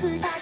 二人。